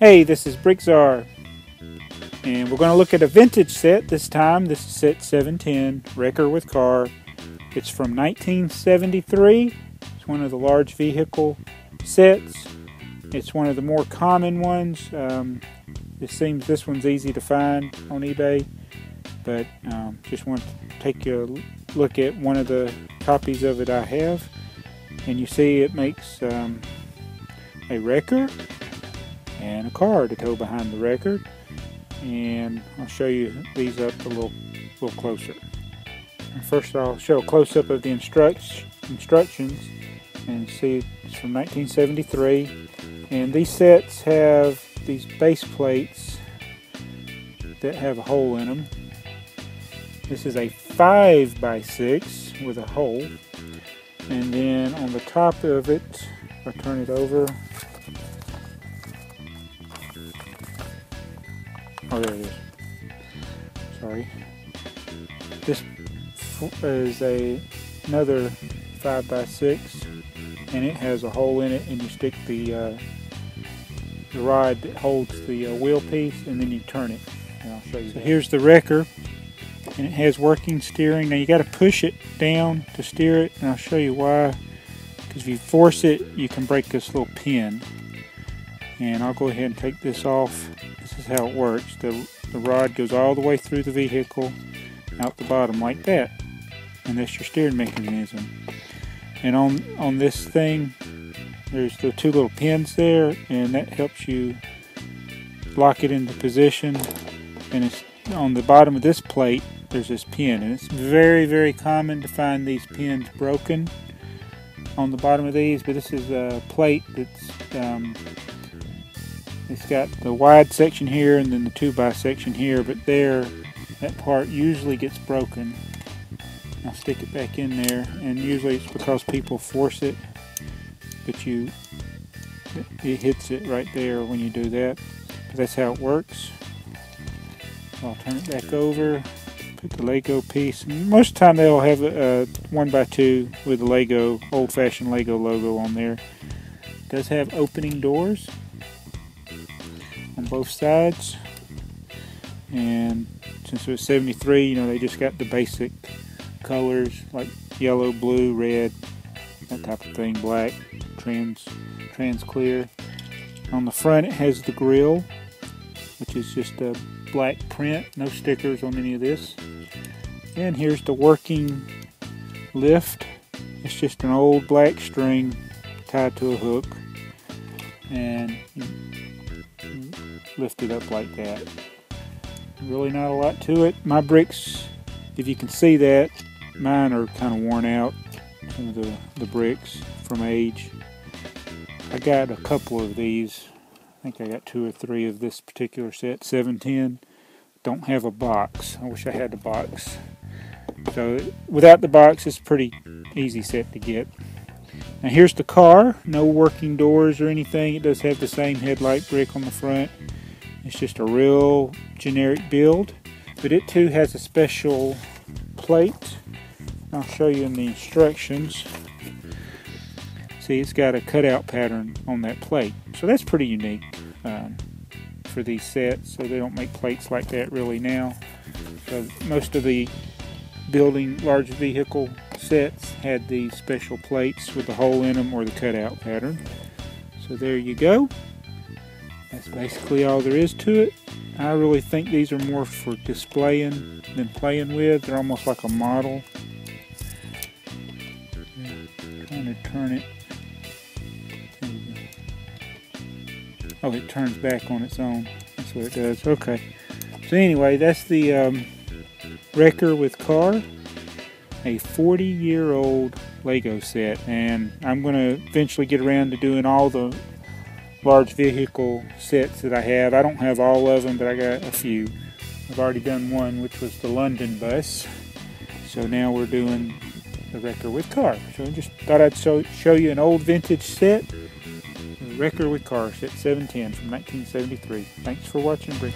Hey, this is BrickTsar, and we're going to look at a vintage set this time. This is set 710, Wrecker with Car. It's from 1973. It's one of the large vehicle sets. It's one of the more common ones. Um, it seems this one's easy to find on eBay, but um, just want to take a look at one of the copies of it I have. And you see it makes um, a wrecker and a car to tow behind the wrecker. And I'll show you these up a little, little closer. First I'll show a close-up of the instruct instructions and see it's from 1973 and these sets have these base plates that have a hole in them. This is a 5 by 6 with a hole and then on the top of it, I turn it over. Oh, there it is. Sorry. This is a another 5 by 6 and it has a hole in it and you stick the uh, the rod that holds the uh, wheel piece and then you turn it and I'll show you. So here's the wrecker and it has working steering. Now you got to push it down to steer it and I'll show you why because if you force it you can break this little pin and I'll go ahead and take this off. Is how it works. The, the rod goes all the way through the vehicle out the bottom like that. And that's your steering mechanism. And on on this thing there's the two little pins there and that helps you lock it into position. And it's on the bottom of this plate there's this pin and it's very very common to find these pins broken on the bottom of these but this is a plate that's um, it's got the wide section here and then the 2 by section here but there that part usually gets broken. I'll stick it back in there and usually it's because people force it but you it hits it right there when you do that. That's how it works. I'll turn it back over put the Lego piece most of the time they'll have a, a one by two with the Lego old-fashioned Lego logo on there. It does have opening doors both sides and since it was 73 you know they just got the basic colors like yellow, blue, red, that type of thing, black, trans, trans clear. On the front it has the grill, which is just a black print, no stickers on any of this. And here's the working lift. It's just an old black string tied to a hook and lift it up like that. Really not a lot to it. My bricks, if you can see that, Mine are kind of worn out, some of the, the bricks from age. I got a couple of these. I think I got two or three of this particular set, 710. Don't have a box. I wish I had the box. So without the box, it's pretty easy set to get. Now here's the car. No working doors or anything. It does have the same headlight brick on the front. It's just a real generic build. But it too has a special plate I'll show you in the instructions. See, it's got a cutout pattern on that plate. So that's pretty unique um, for these sets. So they don't make plates like that really now. So most of the building large vehicle sets had these special plates with the hole in them or the cutout pattern. So there you go. That's basically all there is to it. I really think these are more for displaying than playing with. They're almost like a model trying to turn it. Oh, it turns back on its own. That's what it does. Okay. So anyway, that's the um, Wrecker with car, a 40-year-old Lego set, and I'm going to eventually get around to doing all the large vehicle sets that I have. I don't have all of them, but I got a few. I've already done one, which was the London bus. So now we're doing the Wrecker with Car. So I just thought I'd show, show you an old vintage set, the Wrecker with Car, set 710 from 1973. Thanks for watching Brick